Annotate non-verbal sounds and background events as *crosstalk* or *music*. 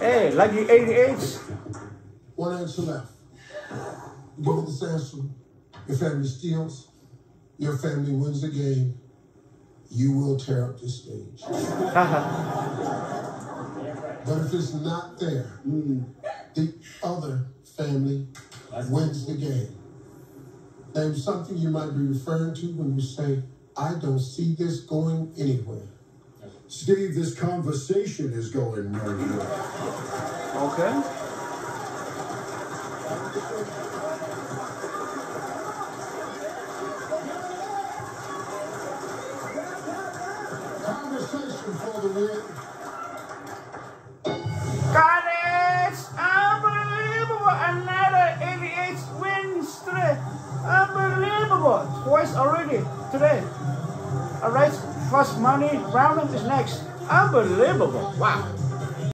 Hey, Lucky 88. One answer left. Give me this answer. Your family steals. Your family wins the game. You will tear up this stage. *laughs* But if it's not there, the other family wins the game. Name something you might be referring to when you say, I don't see this going anywhere. Steve, this conversation is going nowhere. Okay. Conversation for the win. Got it! Unbelievable! Another 88 win streak. Unbelievable! Twice already today. Alright, first money round is next. Unbelievable. Wow.